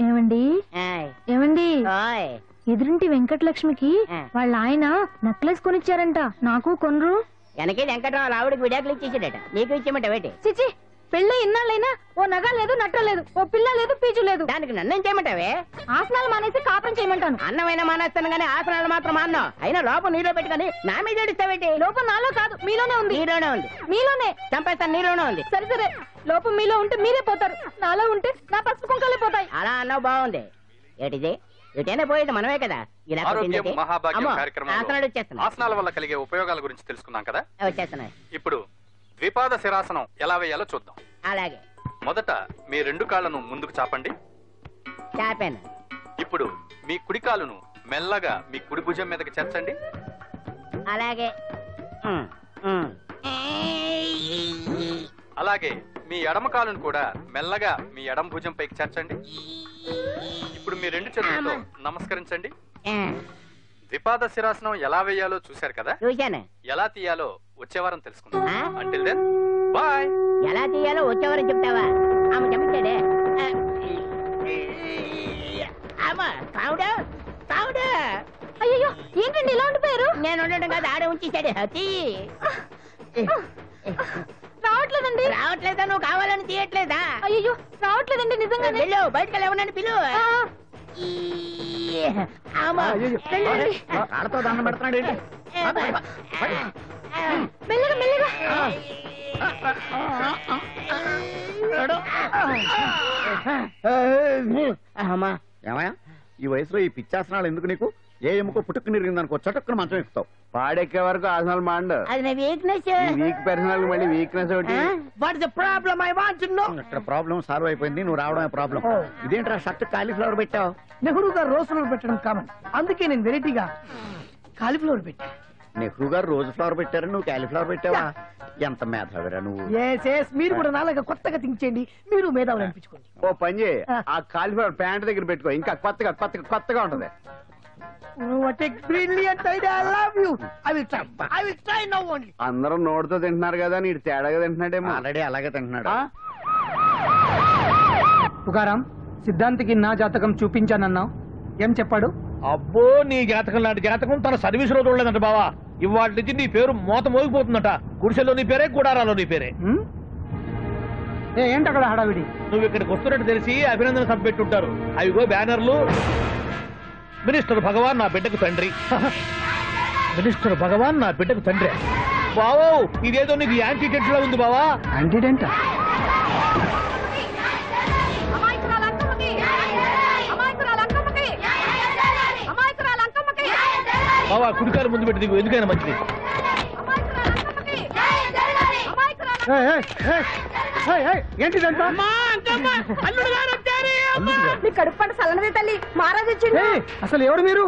ఏమండి? ఏమండి. ఎదురింటి వెంకటలక్ష్మికి. వాళ్ళ ఆయన నెక్లెస్ కొనిచ్చారంట. నాకు కొనరు. వెనకే వెంకట్రావు ఆవిడకి విడాకులు ఇచ్చేసాడట. నీకు ఇచ్చేమంట చిచి పెళ్ళి ఇన్నాళ్ళైనా ఓ నగ లేదు నట్ట లేదు ఓ పిల్ల లేదు పీచు లేదు. దానికి నన్నేం చేయమంటావే? ఆసనాలు మానేసి కాపురం చేయమంటాను. అన్నమైన మానేస్తాను కానీ ఆసనాలు మాత్రం అన్నా అయినా లోపం నీలో పెట్టుకొని నా మీద ఏడుస్తావేటి? లోపం నాలో కాదు మీలోనే ఉంది. నీలోనే ఉంది. మీలోనే. చంపేస్తాను నీలోనే ఉంది. సరే సరే. లోపం మీలో ఉంటే మీరే పోతారు. నాలో ఉంటే నా పసుపు కుంకాలే పోతాయి. అలా అన్నావు బాగుంది. ఏటిది? ఎటైనా పోయేది మనమే కదా. ఇలా ఆరోగ్యం కొట్టిందేటి? మహాభాగ్యం అమ్మో, కార్యక్రమంలో ఆసనాలు ఆసనాల వల్ల కలిగే ఉపయోగాల గురించి తెలుసుకున్నాం కదా? వచ్చేస్తున్నాయి. ఇప్పుడు ద్విపాద శిరాసనం ఎలా వేయాలో చూద్దాం. అలాగే. మొదట మీ రెండు కాళ్ళను ముందుకు చాపండి. చాపాను. ఇప్పుడు మీ కుడి కాలును మెల్లగా మీ కుడి భుజం మీదకి చేర్చండి. అలాగే. అలాగే మీ ఎడమ కాలును కూడా మెల్లగా మీ ఎడమ భుజం పైకి చేర్చండి. ఇప్పుడు మీ రెండు చేతులతో నమస్కరించండి. ద్విపాద శిరాసనం ఎలా వేయాలో చూశారు కదా? చూశాను. ఎలా తీయాలో వచ్చే వారం తెలుసుకుందాం. ఆ? అంటిల్ దెన్ బాయ్ ఎలా తీయాలో వచ్చేవారని చెప్తావా? ఆమె చెప్తాడే అమ్మా కావుడా కావుడా అయ్యో ఏంటండి ఇలా ఉండిపోయారు? నేను ఉండడం కాదు ఆడే ఉంచేసాడు హతి. రావట్లేదండి. రావట్లేదా? నువ్వు కావాలని తీయట్లేదా? అయ్యో రావట్లేదండి నిజంగానే. వెళ్ళు బయటకు వెళ్ళవనని పిలు. ఆ, వెళ్ళండి. ఆడతో దండం పెడుతున్నాడు ఏంటి? మెల్లగా మెల్లగా. అమ్మా. ఏమయ్యా? ఈ వయసులో ఈ పిచ్చాసనాలు ఎందుకు నీకు? ఏ ఎముకో పుట్టుకు నిరిగిందనుకో చటుక్కున మంచం ఎక్కుతావు. పాడెక్కే వరకు ఆసనాలు మాండు. అది నా వీక్నెస్ వీక్ పర్సనల్ మళ్ళీ వీక్నెస్ ఒకటి. What the problem I want to know ఇక్కడ ప్రాబ్లం సాల్వ్ అయిపోయింది నువ్వు రావడమే ప్రాబ్లం ఇదేంట్రా షర్ట్ కాలీఫ్లవర్ పెట్టావు? నెహ్రూ గారు రోజ్ ఫ్లవర్ పెట్టడం కామన్ అందుకే నేను వెరైటీగా కాలీఫ్లవర్ పెట్టా. నెహ్రూ గారు రోజు ఫ్లవర్ పెట్టారు నువ్వు కాలీఫ్లవర్ పెట్టావా? ఎంత మేధావిరా నువ్వు. ఎస్ ఎస్ మీరు కూడా నాలాగా కొత్తగా థింక్ చేయండి. మీరు మేధావులు అనిపించుకోండి. ఓ పని చేయి. ఆ. కాలీఫ్లవర్ ప్యాంట్ దగ్గర పెట్టుకో. ఇంకా కొత్తగా కొత్తగా కొత్తగా ఉంటది. What a brilliant idea I love you I will try I will try now only అందరూ నోటితో తింటున్నారు కదా నీడు తేడాగా తింటున్నాడేమో. ఆల్రెడీ అలాగే తింటున్నాడు. పుకారం సిద్ధాంతికి నా జాతకం చూపించానన్నావు. ఏం చెప్పాడు? అబ్బో నీ జాతకం లాంటి జాతకం తన సర్వీస్లో చూడలేదంట బావా. ఇవాళ నుంచి నీ పేరు మోత మోగిపోతుందట. గుడిసెలో నీ పేరే గుడారాలో నీ పేరే. హ్మ్? ఏ ఏంటి అక్కడ హడావిడి? నువ్వు ఇక్కడికి వస్తున్నట్టు తెలిసి అభినందన సభ పెట్టుంటారు. అవిగో బ్యానర్లు. మినిస్టర్ భగవాన్ నా బిడ్డకు తండ్రి. మినిస్టర్ భగవాన్ నా బిడ్డకు తండ్రి. బావో ఇదేదో నీకు యాంటీ టెంట్లో ఉంది బావా? యాంటీడెంట్? బావా కుడికారు ముందు పెట్టి దిగు ఎందుకైనా మంచిది? ఏంటిదంతా? మీ కడుపు పంట సల్లనదే తల్లి. మహారాజు అసలు ఎవరు మీరు?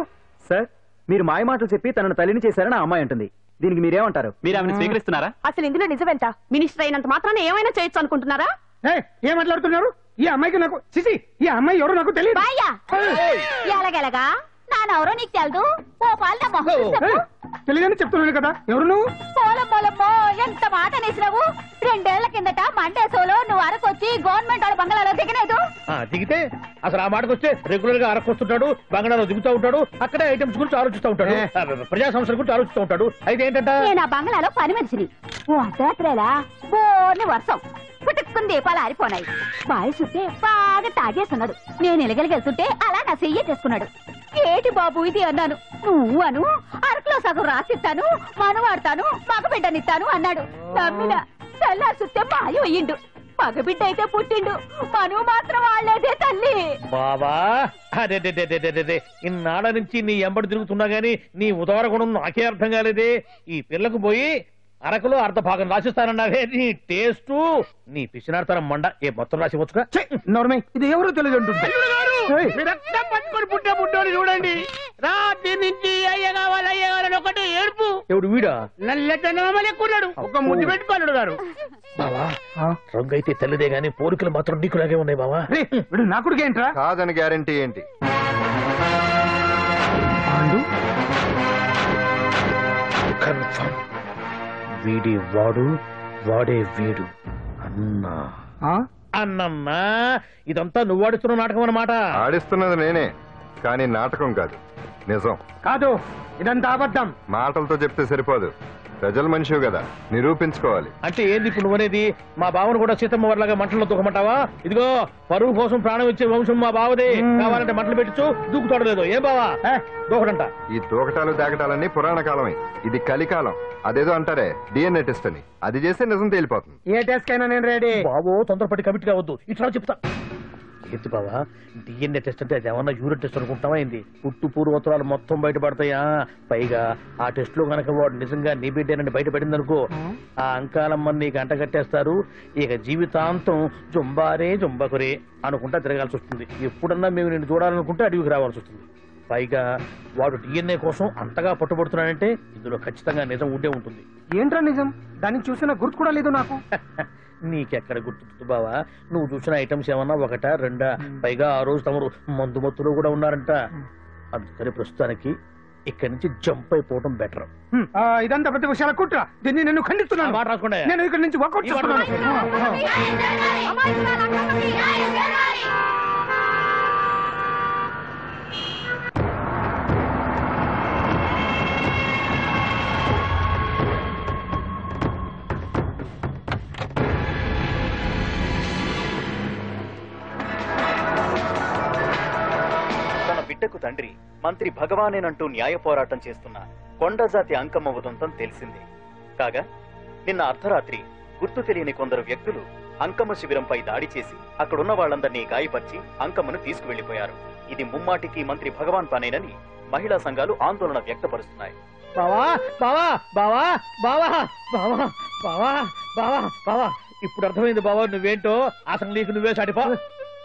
సార్ మీరు మాయ మాటలు చెప్పి తనను తల్లిని చేశారని ఆ అమ్మాయి అంటుంది. దీనికి మీరేమంటారు? మీరు ఆమెను స్వీకరిస్తున్నారా? అసలు ఇందులో నిజమేంట మినిస్టర్ అయినంత మాత్రాన ఏమైనా చేయొచ్చు అనుకుంటున్నారా? ఏయ్, ఏం మాట్లాడుతున్నారు? ఈ అమ్మాయికి నాకు సిసి ఈ అమ్మాయి ఎవరు నాకు తెలియదు ఎలాగెలగా? నానెవరో నీకు తెలదు. ఓ పాల మొహం చెప్పు. తెలియదని చెప్తున్నాను కదా. ఎవరు నువ్వు? పోలం పోలమ్మో ఎంత మాట అనేసినావు? రెండేళ్ళ కిందట మండేసోలో నువ్వు అరకొచ్చి గవర్నమెంట్ వాళ్ళ బంగ్లాలో దిగలేదు? ఆ, దిగితే అసలు ఆ మాటకు వస్తే రెగ్యులర్గా అరకొస్తుంటాడు బంగాళాలో దిగుతూ ఉంటాడు అక్కడే ఐటమ్స్ గురించి ఆలోచిస్తూ ఉంటాడు ఆ, ప్రజా సమస్యల గురించి ఆలోచిస్తూ ఉంటాడు. అయితే ఏంటంట? నేను ఆ బంగ్లాలో పని మనిషిని. ఓ అర్ధరాత్రేలా బోర్ని వర్షం. పుట్టుకుని దీపాలు ఆరిపోనాయి. బావి చూస్తే బాగా తాగేస్తున్నాడు. నేను ఎలగలిగెళ్తుంటే అలా నా చెయ్యి చేసుకున్నాడు ఏటి బాబు ఇది అన్నాను. నువ్వు అను సగం రాసిస్తాను మనవాడతాను మగబిడ్డనిస్తాను అన్నాడు. నమ్మిన తెల్లారి చూస్తే మాయం అయ్యిండు. మగబిడ్డ అయితే పుట్టిండు. మనువు మాత్రం వాళ్ళేదే తల్లి. బాబా అదే. ఇన్నాళ్ళ నుంచి నీ ఎంబడి తిరుగుతున్నా గానీ నీ ఉదార గుణం నాకే అర్థం కాలేదే. ఈ పిల్లకు పోయి అరకులో అర్ధ భాగం రాసిస్తానన్నావే. నీ టేస్టు నీ పిచ్చినాడతనం మండ. ఏ మొత్తం రాసి వచ్చుగా? నోర్మే ఇది ఎవరో తెలియదు పట్టుకొని పుట్టే పుట్టోని చూడండి. రాత్రి నుంచి అయ్య కావాలి అయ్య ఎవడు వీడా? నల్లెట్టనమని ఎక్కున్నాడు ఒక ముద్దు పెట్టుకోలేడు గారు. బావా ఆ, రంగు అయితే తెల్లదే గానీ పోలికలు మాత్రం నీకులాగే ఉన్నాయి బావా. వీడు నా కొడుకు ఏంట్రా? కాదని గ్యారంటీ ఏంటి? పాండు? కన్ఫర్మ్. వీడి వాడు వాడే వీడు. అన్నా. ఆ? అన్నమ్మా ఇదంతా నువ్వు ఆడుతున్న నాటకం అన్నమాట. ఆడిస్తున్నది నేనే కానీ నాటకం కాదు. నిజం. కాదు ఇదంతా అబద్ధం. మాటలతో చెప్తే సరిపోదు. ప్రజల మనిషివి కదా నిరూపించుకోవాలి. అంటే ఏంది ఇప్పుడు నువ్వనేది మా బావను కూడా సీతమ్మ వారిలాగా మంటల్లో దూకమంటావా? ఇదిగో పరువు కోసం ప్రాణం ఇచ్చే వంశం మా బావదే. కావాలంటే మంటలు పెట్టచ్చు దూకుతాడలేదు ఏ బావా? దూకడంట. ఈ దూకటాలు దాకటాలన్నీ పురాణ కాలమే. ఇది కలికాలం. అదేదో అంటారే డిఎన్ఏ టెస్ట్ అని. అది చేస్తే నిజం తేలిపోతుంది. ఏ టెస్ట్ కైనా నేను రెడీ బాబో తొందరపడి కమిట్ కావద్దు. ఇట్లా చెప్తా. ఏంటి బావా. డిఎన్ఏ టెస్ట్ అంటే అది ఏమన్నా యూరిన్ టెస్ట్ అనుకుంటావా ఏంది? పుట్టు పూర్వోత్తరాలు మొత్తం బయటపడతాయా? పైగా ఆ టెస్ట్లో గనక వాడు నిజంగా నీ బిడ్డేనని బయటపడింది అనుకో ఆ అంకాలమ్మని అంట కట్టేస్తారు. ఇక జీవితాంతం జుంబారే జుంబకురే అనుకుంటా తిరగాల్సి వస్తుంది. ఎప్పుడన్నా మేము నిన్ను చూడాలనుకుంటే అడవికి రావాల్సి వస్తుంది. పైగా వాడు డిఎన్ఏ కోసం అంతగా పట్టుబడుతున్నాడంటే ఇందులో ఖచ్చితంగా నిజం ఉండే ఉంటుంది. ఏంట్రా నిజం? దాన్ని చూసిన గుర్తు కూడా లేదు నాకు. నీకెక్కడ గుర్తుంది బావా? నువ్వు చూసిన ఐటమ్స్ ఏమన్నా ఒకటా రెండా? పైగా ఆ రోజు తమరు మందు మత్తులో కూడా ఉన్నారంట. అందుకని ప్రస్తుతానికి ఇక్కడి నుంచి జంప్ అయిపోవటం బెటర్. ఆ, ఇదంతా ప్రతి విషయాల కుట్ర దీన్ని నేను ఖండిస్తున్నాను. మాట రాసుకోండి. నేను ఇక్కడ నుంచి వర్కౌట్ చేస్తున్నాను. బిడ్డకు తండ్రి మంత్రి భగవానేనంటూ న్యాయ పోరాటం చేస్తున్న కొండజాతి అంకమ్మ ఉదంతం తెలిసింది. కాగా నిన్న అర్ధరాత్రి గుర్తు తెలియని కొందరు వ్యక్తులు అంకమ్మ శిబిరంపై దాడి చేసి అక్కడున్న వాళ్ళందరినీ గాయపరిచి అంకమ్మను తీసుకువెళ్ళిపోయారు ఇది ముమ్మాటికి మంత్రి భగవాన్ పనేనని మహిళా సంఘాలు ఆందోళన వ్యక్తపరుస్తున్నాయి. బావా బావా బావా బావా బావా బావా బావా బావా. ఇప్పుడు అర్థమైంది బావా నువ్వేంటో? ఆ నీకు నువ్వే సాటిపో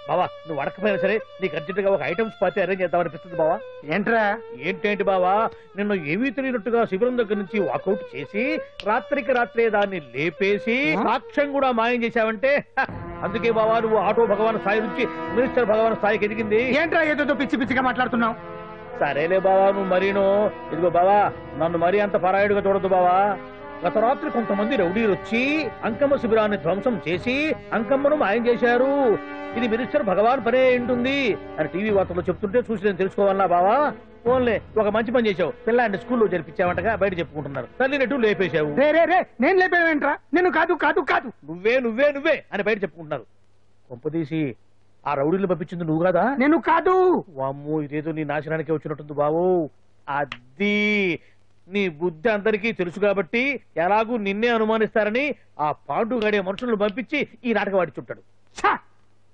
బావా నువ్వు అడకపోయినా సరే నీకు అర్జెంటుగా ఒక ఐటమ్స్ పార్టీ అరేంజ్ చేద్దామనిపిస్తుంది బావా. ఏంట్రా? ఏంటేంటి బావా నిన్ను ఏమీ తెలియనట్టుగా శిబిరం దగ్గర నుంచి వాకౌట్ చేసి రాత్రికి రాత్రే దాన్ని లేపేసి సాక్ష్యం కూడా మాయం చేశావంటే అందుకే బావా నువ్వు ఆటో భగవాన్ స్థాయి నుంచి మినిస్టర్ భగవాన్ స్థాయికి ఎదిగింది. ఏంట్రా ఏదో పిచ్చి పిచ్చిగా మాట్లాడుతున్నావు? సరేలే బావా నువ్వు మరీను. ఇదిగో బావా నన్ను మరీ అంత పరాయుడుగా చూడద్దు బావా. గత రాత్రి కొంతమంది రౌడీలు వచ్చి అంకమ్మ శిబిరాన్ని ధ్వంసం చేసి అంకమ్మను మాయం చేశారు. ఇది మినిస్టర్ భగవాన్ పనే ఉంటుంది అని టీవీ వార్తల్లో చెప్తుంటే చూసి నేను తెలుసుకోవాలా బావా? ఓన్లే ఒక మంచి పని చేశావు. పిల్లాన్ని స్కూల్లో జరిపించావంటగా బయట చెప్పుకుంటున్నారు. తల్లినట్టు లేపేశావు. రే రే రే నేను లేపేవేంట్రా? నేను కాదు కాదు కాదు. నువ్వే నువ్వే నువ్వే అని బయట చెప్పుకుంటున్నారు. కొంపదీసి ఆ రౌడీలు పంపించింది నువ్వు కదా? నేను కాదు. వామ్మో ఇదేదో నీ నాశనానికి వచ్చినట్టుంది బావు. అది నీ బుద్ధి అందరికీ తెలుసు కాబట్టి ఎలాగూ నిన్నే అనుమానిస్తారని ఆ పాండు గడే మనుషులను పంపించి ఈ నాటకం ఆడిచుంటాడు ఛా!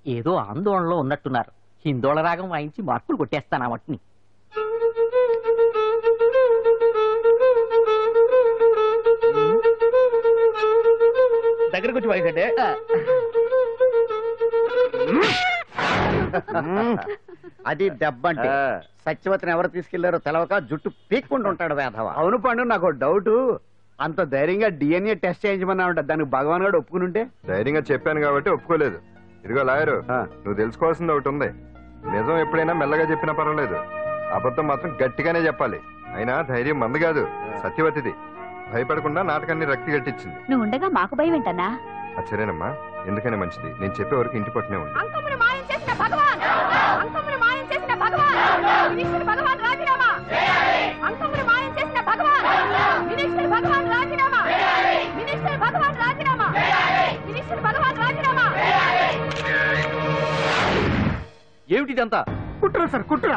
ఏదో ఆందోళనలో ఉన్నట్టున్నారు. హిందోళ రాగం వాయించి మార్పులు కొట్టేస్తాను ఆ మట్టిని దగ్గరకు వచ్చి వాయించండి అది దెబ్బ అంటే సత్యవతిని ఎవరు తీసుకెళ్ళారో తెలవక జుట్టు పీక్కుంటూ ఉంటాడు వేధవ. అవును పండు నాకు డౌట్. అంత ధైర్యంగా డిఎన్ఏ టెస్ట్ చేయించమన్నా ఉంటా దానికి భగవాన్ గారు ఒప్పుకుని ఉంటే ధైర్యంగా చెప్పాను కాబట్టి ఒప్పుకోలేదు. ఇదిగో లాయరు. నువ్వు తెలుసుకోవాల్సింది ఒకటి ఉంది. నిజం ఎప్పుడైనా మెల్లగా చెప్పినా పర్వాలేదు. అబద్ధం మాత్రం గట్టిగానే చెప్పాలి. అయినా ధైర్యం మంది కాదు. సత్యవతిది. భయపడకుండా నాటకాన్ని రక్తి గట్టించింది నువ్వు ఉండగా మాకు భయం ఏంటన్నా? సరేనమ్మా. ఎందుకనే మంచిది. నేను చెప్పే వరకు ఇంటి పట్టునే ఉంది భగవాన్! అంకమును మాయం చేసిన భగవాన్ మినిస్టర్ భగవాన్ రాజీనామా! అంకమును మాయం చేసిన భగవాన్! మినిస్టర్ భగవాన్ రాజీనామా! మినిస్టర్ భగవాన్ రాజీనామా! మినిస్టర్ భగవాన్ రాజీనామా! ఏమిటిదంతా? కుట్ర సార్ కుట్ర.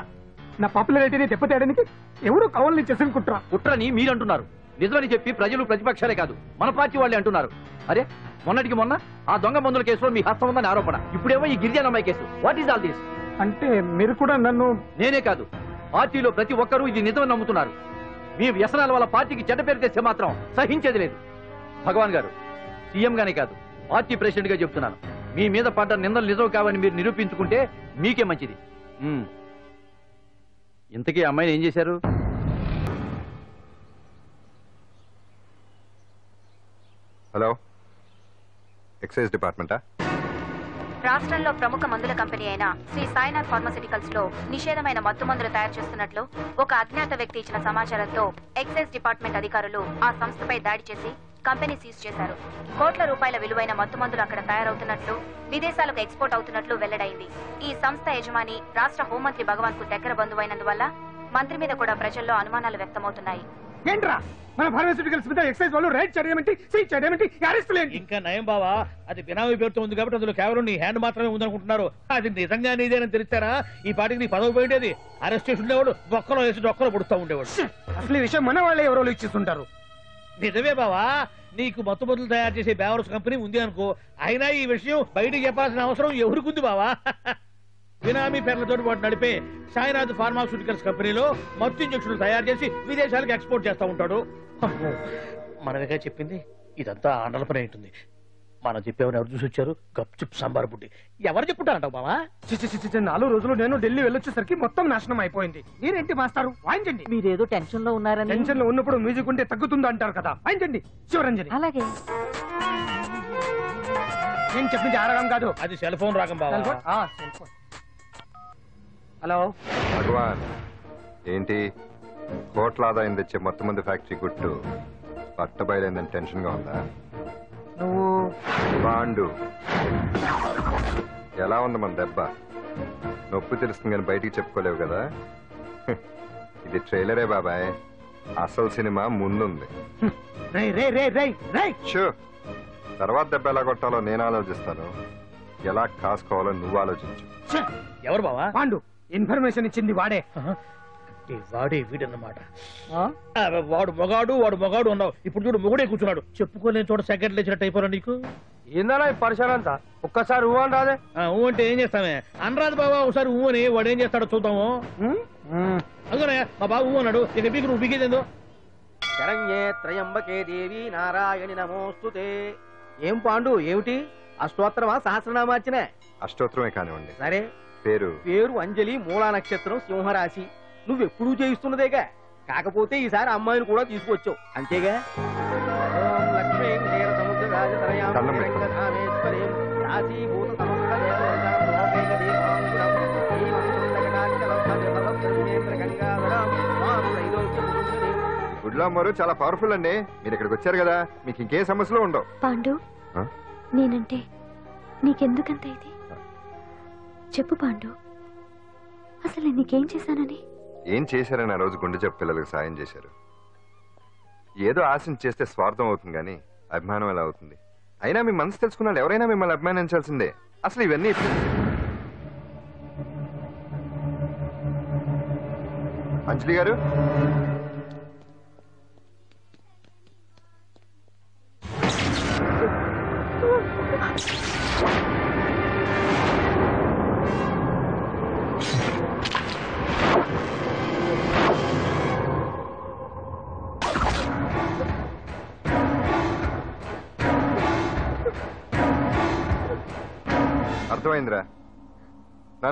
నా పాపులారిటీని దెబ్బతేయడానికి ఎవరు కవల్ని చేసిన కుట్ర. కుట్రని మీరంటున్నారు. నిజమని చెప్పి ప్రజలు ప్రతిపక్షాలే కాదు. మన పార్టీ వాళ్ళే అంటున్నారు. అరే మొన్నటికి మొన్న ఆ దొంగ మందుల కేసులో మీ హస్తం ఉందని ఆరోపణ. ఇప్పుడేమో ఈ గిరిజన అమ్మాయి కేసు. వాట్ ఈస్ ఆల్ దిస్ అంటే మీరు కూడా నన్ను నేనే కాదు. పార్టీలో ప్రతి ఒక్కరూ ఇది నిజమని నమ్ముతున్నారు. మీ వ్యసనాల వల్ల పార్టీకి చెడ్డ పేరు తెస్తే మాత్రం సహించేది లేదు. భగవాన్ గారు సీఎం గానే కాదు పార్టీ ప్రెసిడెంట్గా చెప్తున్నాను. మీ మీద పడ్డ నిందలు నిజం కావని మీరు నిరూపించుకుంటే మీకే మంచిది. ఇంతకీ అమ్మాయిని ఏం చేశారు? హలో. ఎక్సైజ్ డిపార్ట్మెంటా? రాష్ట్రంలో ప్రముఖ మందుల కంపెనీ అయిన శ్రీ సాయినాథ్ ఫార్మస్యూటికల్స్లో నిషేధమైన మత్తు మందులు తయారు చేస్తున్నట్లు ఒక అజ్ఞాత వ్యక్తి ఇచ్చిన సమాచారంతో ఎక్సైజ్ డిపార్ట్మెంట్ అధికారులు ఆ సంస్థపై దాడి చేసి కంపెనీ సీజ్ చేశారు. కోట్ల రూపాయల విలువైన మత్తు మందులు అక్కడ తయారవుతున్నట్లు విదేశాలకు ఎక్స్పోర్ట్ అవుతున్నట్లు వెల్లడైంది. ఈ సంస్థ యజమాని రాష్ట్ర హోంమంత్రి భగవాన్కు దగ్గర బంధువైనందువల్ల మంత్రి మీద కూడా ప్రజల్లో అనుమానాలు వ్యక్తమవుతున్నాయి. ఏంట్రా? మన ఫార్మాస్యూటికల్స్ మీద ఎక్సైజ్ వాళ్ళు రైడ్ చేయడమేంటి సీజ్ చేయడమేంటి అరెస్ట్ ఏంటి ఇంకా నయం బావా అది బినామీ పేరుతో ఉంది కాబట్టి అందులో కేవలం నీ హ్యాండ్ మాత్రమే ఉందనుకుంటున్నారు. అది నిజంగా నీదేనని తెలిస్తారా ఈ పాటికి నీ పదవి పోయేది అరెస్ట్ చేసి ఉండేవాడు బొక్కలో వేసి డొక్కలో పుడుతూ ఉండేవాడు. అసలు ఈ విషయం మన వాళ్ళే ఎవరో ఇచ్చిస్తుంటారు? నిజమే బావా నీకు మత్తు మందులు తయారు చేసే బేవర్స్ కంపెనీ ఉంది అనుకో. అయినా ఈ విషయం బయటికి చెప్పాల్సిన అవసరం ఎవరికుంది బావా? బినామీ పేర్లతో వాడు నడిపే సాయినాథ్ ఫార్మాస్యూటికల్స్ కంపెనీలో మత్తు ఇంజక్షన్లు తయారు చేసి విదేశాలకు ఎక్స్పోర్ట్ చేస్తూ ఉంటాడు. మనమేగా చెప్పింది ఇదంతా ఆండల పని ఉంటుంది. మనం చెప్పేవని ఎవరు చూసి వచ్చారు? గప్చుప్ సాంబార్ బుడ్డి. ఎవరు చెప్పుంటారంటావు బావా? చిచి చిచి చిచి, నాలుగు రోజులు నేను ఢిల్లీ వెళ్ళొచ్చేసరికి మొత్తం నాశనం అయిపోయింది. మీరేంటి మాస్టారు? వాయించండి మీరేదో టెన్షన్లో ఉన్నారని. టెన్షన్లో ఉన్నప్పుడు మ్యూజిక్ ఉంటే తగ్గుతుంది అంటారు కదా? వాయించండి శివరంజని. అలాగే. నేను చెప్పింది ఆరగం కాదు. అది సెల్ ఫోన్ రాగం బావా. Cell phone? హలో. భగవాన్ ఏంటి? కోట్ల ఆదాయం తెచ్చే మొత్తం మంది ఫ్యాక్టరీ గుట్టు పట్టబయలైందని టెన్షన్గా ఉందా? నువ్వు బాండు. ఎలా ఉంది మన దెబ్బ? నొప్పి తెలుస్తుంది కానీ బయటికి చెప్పుకోలేవు కదా? ఇది ట్రైలరే బాబాయ్. అసలు సినిమా ముందుంది. రే రే రే రే రే షూ తర్వాత దెబ్బ ఎలా కొట్టాలో నేను ఆలోచిస్తాను. ఎలా కాసుకోవాలో నువ్వు ఆలోచించు. ఎవరు బావా? పాండు ఇన్ఫర్మేషన్ ఇచ్చింది వాడే. అంటే వాడే వీడన్నమాట. ఆ, వాడు మొగాడు వాడు మొగాడు ఉన్నావు ఇప్పుడు చూడు మొగుడే కూర్చున్నాడు. చెప్పుకోలేని చోట సెకండ్ లేచినట్టు అయిపోరా నీకు? ఏందన్నా ఈ పరిసరం అంతా? ఒక్కసారి ఊ అని రాదే? ఆ, ఊ అంటే ఏం చేస్తామే? అనరాదు బాబా ఒకసారి ఊ అని వాడు ఏం చేస్తాడో చూద్దాము. అందుకనే మా బాబు ఊ అన్నాడు. ఇక బీకు నువ్వు బిగేదేందో శరణ్యే త్రయంబకే దేవి నారాయణి నమోస్తుతే. ఏం పాండు ఏమిటి? అష్టోత్తరమా సహస్రనామార్చిన అష్టోత్తరమే కానివ్వండి. సరే పేరు? పేరు అంజలి మూలా నక్షత్రం సింహరాశి. నువ్వెప్పుడూ చేయిస్తున్నదేగా కాకపోతే ఈసారి అమ్మాయిని కూడా తీసుకొచ్చావు. అంతేగా? గుడ్లో అమ్మవారు చాలా పవర్ఫుల్ అండి. మీరు ఇక్కడికి వచ్చారు కదా మీకు ఇంకేం సమస్యలు ఉండవు. పాండు ఆ? నేనంటే నీకెందుకంత ఇది? చెప్పు పాండు. అసలు నీకేం చేశానని? ఏం చేశారని ఆ రోజు గుండె చెప్పు పిల్లలకు సాయం చేశారు. ఏదో ఆశించి చేస్తే స్వార్థం అవుతుంది కానీ అభిమానం ఎలా అవుతుంది? అయినా మీ మనసు తెలుసుకున్నాడు ఎవరైనా మిమ్మల్ని అభిమానించాల్సిందే. అసలు ఇవన్నీ అంజలి గారు?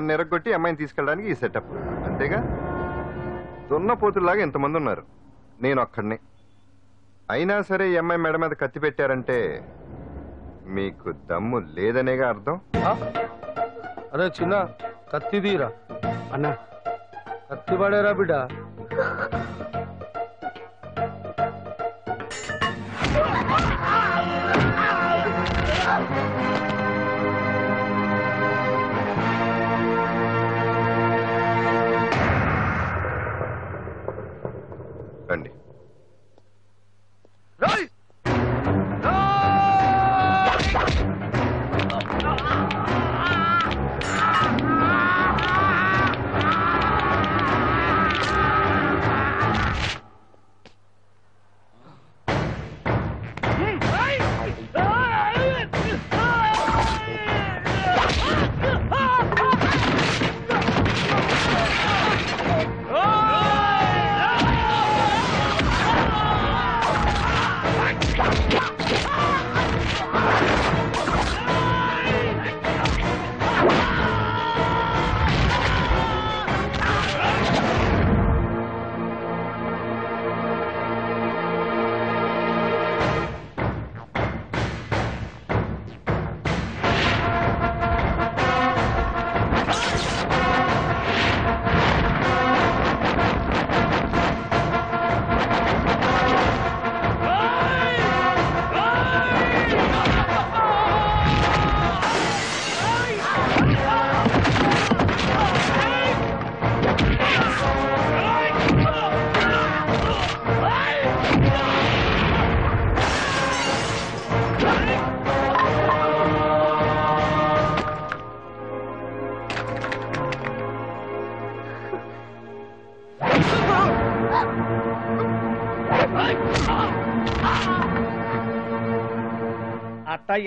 నన్ను ఎరగొట్టి అమ్మాయిని తీసుకెళ్ళడానికి ఈ సెటప్ అంతేగా? దున్నపోతుల్లాగా ఎంతమంది ఉన్నారు. నేను ఒక్కడిని అయినా సరే ఈ అమ్మాయి మెడ మీద కత్తి పెట్టారంటే మీకు దమ్ము లేదనేగా అర్థం? అరే చిన్న కత్తి తీరా? అన్నా. కత్తి పడేరా బిడ్డ.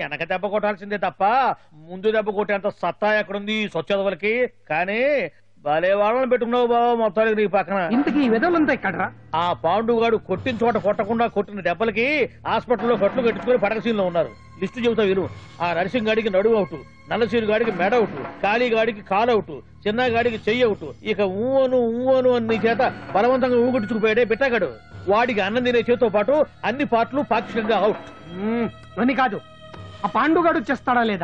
వెనక దెబ్బ కొట్టాల్సిందే తప్ప ముందు దెబ్బ కొట్టేంత సత్తా ఎక్కడుంది? ఈ సొచ్చదవలకి కానీ భలే వాళ్ళని పెట్టుకున్నావు బాబా మొత్తానికి నీ పక్కన. ఇంతకీ విధవులంతా ఇక్కడ ఆ పాండుగాడు కొట్టిన చోట కొట్టకుండా కొట్టిన దెబ్బలకి హాస్పిటల్లో కట్లు కట్టుకుని పడకసీన్లో ఉన్నారు. లిస్టు చెబుతా విను. ఆ నరసింగ్ గాడికి నడువు అవుట్ నల్లసీరు గాడికి మెడ అవుట్ కాళీ గాడికి కాలు అవుట్ చిన్న గాడికి చెయ్యి అవుట్. ఇక ఊవను ఊవను అని చేత బలవంతంగా ఊగుట్టుకుపోయాడే బిట్టగాడు. వాడికి అన్నం తినే చేతితో పాటు అన్ని పాటలు పాక్షికంగా అవుట్. అని కాదు. ఆ పాండుగాడు చేస్తాడా లేదా?